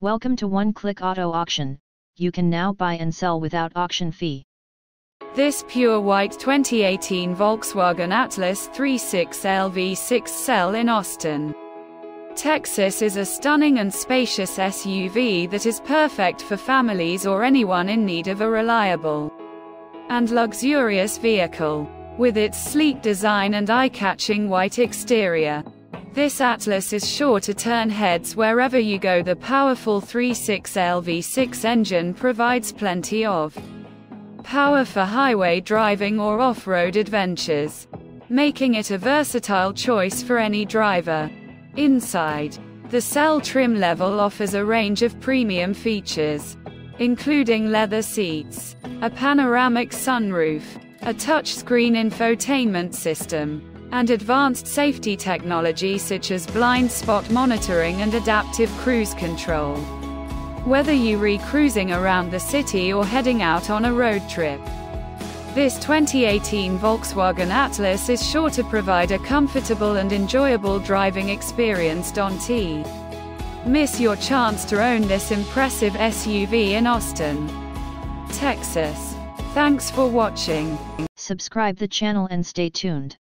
Welcome to One Click Auto Auction. You can now buy and sell without auction fee. This pure white 2018 Volkswagen Atlas 36L V6 SEL in Austin, Texas is a stunning and spacious SUV that is perfect for families or anyone in need of a reliable and luxurious vehicle. With its sleek design and eye-catching white exterior, this Atlas is sure to turn heads wherever you go. The powerful 36L V6 engine provides plenty of power for highway driving or off-road adventures, making it a versatile choice for any driver. Inside, the SEL trim level offers a range of premium features, including leather seats, a panoramic sunroof, a touchscreen infotainment system, and advanced safety technology such as blind spot monitoring and adaptive cruise control. Whether you re-cruising around the city or heading out on a road trip, this 2018 Volkswagen Atlas is sure to provide a comfortable and enjoyable driving experience. Don't miss your chance to own this impressive SUV in Austin, Texas. Thanks for watching. Subscribe the channel and stay tuned.